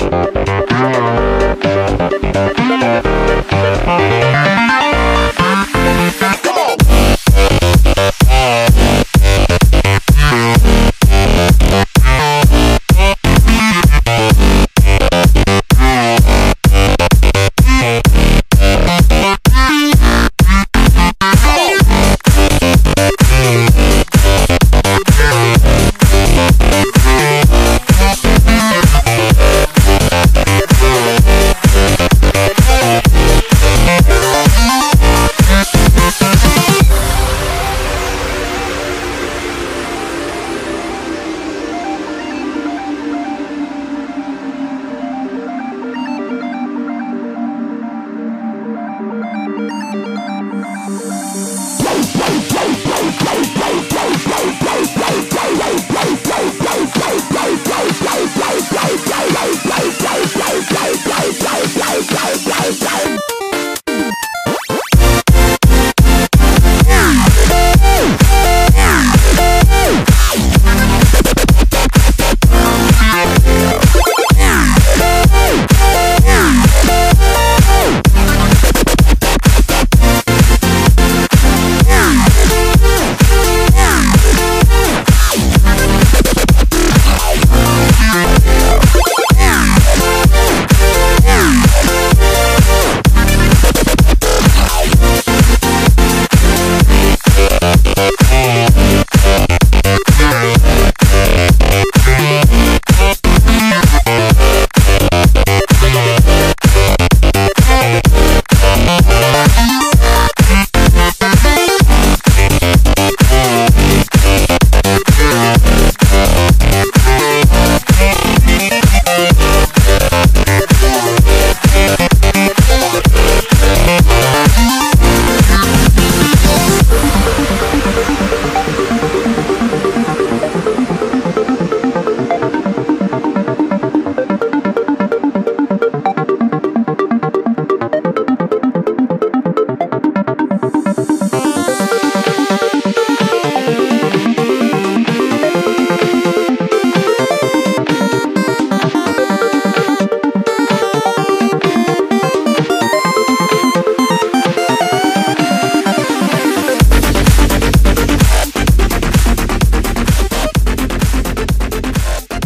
Yeah.